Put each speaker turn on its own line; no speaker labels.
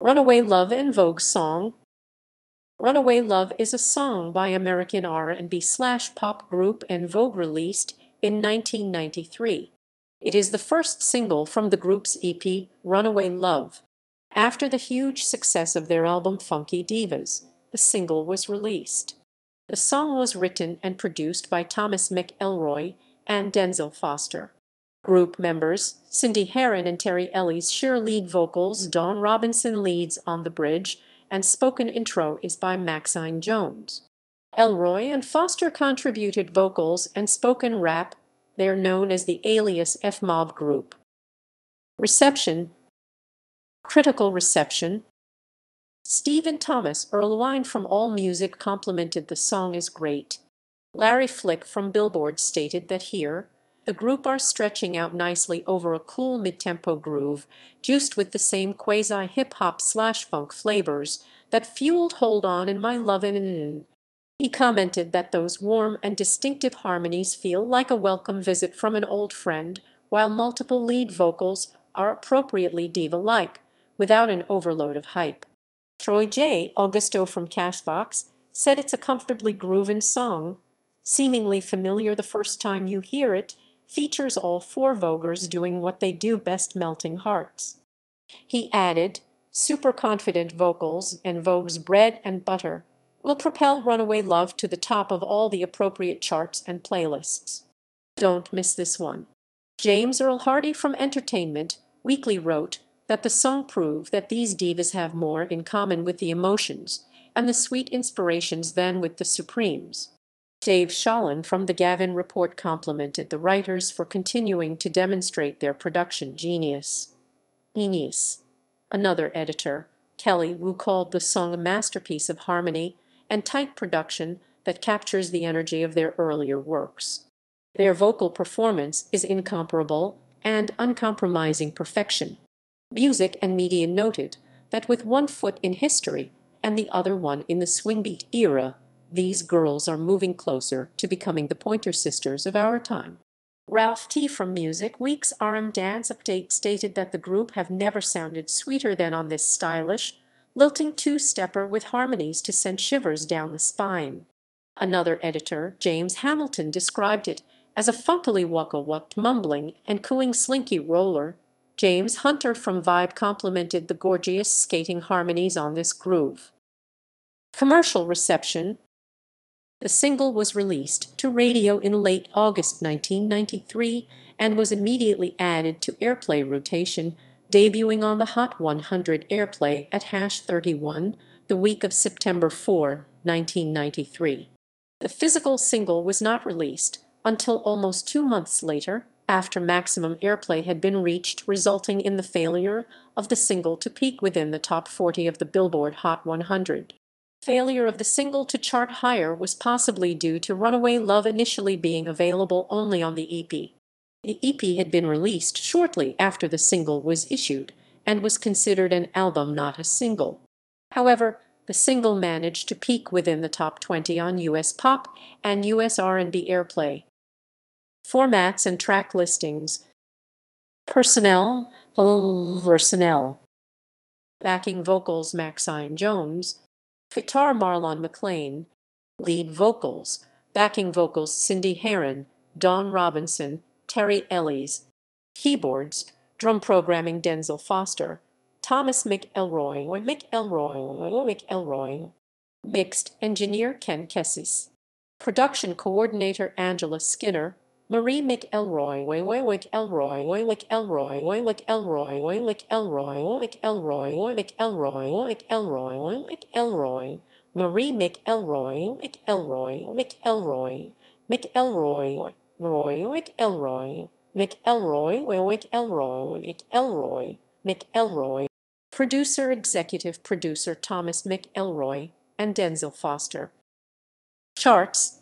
Runaway Love En Vogue song Runaway Love is a song by American R&B slash pop group En Vogue released in 1993. It is the first single from the group's EP, Runaway Love. After the huge success of their album Funky Divas, the single was released. The song was written and produced by Thomas McElroy and Denzil Foster. Group members Cindy Herron and Terry Ellis share lead vocals, Dawn Robinson leads on the bridge, and spoken intro is by Maxine Jones. Elroy and Foster contributed vocals and spoken rap. They are known as the alias F-Mob Group. Reception Critical reception Stephen Thomas Erlewine from AllMusic complimented the song as great. Larry Flick from Billboard stated that here, the group are stretching out nicely over a cool mid-tempo groove, juiced with the same quasi-hip-hop slash funk flavors that fueled Hold On and My Lovin'. He commented that those warm and distinctive harmonies feel like a welcome visit from an old friend, while multiple lead vocals are appropriately diva-like, without an overload of hype. Troy J. Augusto from Cashbox said it's a comfortably groovin' song, seemingly familiar the first time you hear it, features all four Voguers doing what they do best melting hearts. He added, super confident vocals En Vogue's bread and butter will propel Runaway Love to the top of all the appropriate charts and playlists. Don't miss this one. James Earl Hardy from Entertainment Weekly wrote that the song proved that these divas have more in common with the emotions and the sweet inspirations than with the Supremes. Dave Sholin from The Gavin Report complimented the writers for continuing to demonstrate their production genius. Genius. Another editor, Kelly Wu called the song a masterpiece of harmony and tight production that captures the energy of their earlier works. Their vocal performance is incomparable and uncompromising perfection. Music and Media noted that with one foot in history and the other one in the swing beat era, these girls are moving closer to becoming the Pointer Sisters of our time. Ralph T. from Music Week's RM Dance Update stated that the group have never sounded sweeter than on this stylish, lilting two-stepper with harmonies to send shivers down the spine. Another editor, James Hamilton, described it as a funkily waka-wucked mumbling and cooing slinky roller. James Hunter from Vibe complimented the gorgeous skating harmonies on this groove. Commercial reception the single was released to radio in late August 1993 and was immediately added to airplay rotation, debuting on the Hot 100 airplay at hash 31 the week of September 4, 1993. The physical single was not released until almost two months later, after maximum airplay had been reached resulting in the failure of the single to peak within the top 40 of the Billboard Hot 100. Failure of the single to chart higher was possibly due to Runaway Love initially being available only on the EP. The EP had been released shortly after the single was issued and was considered an album not a single. However, the single managed to peak within the top 20 on US pop and US R&B airplay. Formats and track listings Personnel Personnel Backing vocals Maxine Jones Guitar Marlon McClain, Lead vocals. Backing vocals Cindy Herron, Dawn Robinson, Terry Ellis. Keyboards. Drum programming Denzil Foster. Thomas McElroy. McElroy. McElroy. Mixed engineer Ken Kessis. Production coordinator Angela Skinner. Marie McElroy, Way McElroy, Way McElroy, Way McElroy, Way McElroy, McElroy, McElroy, McElroy, McElroy, Marie McElroy, McElroy, McElroy, McElroy, Roy McElroy, McElroy, Way McElroy, McElroy, McElroy. Producer Executive Producer Thomas McElroy and Denzil Foster. Charts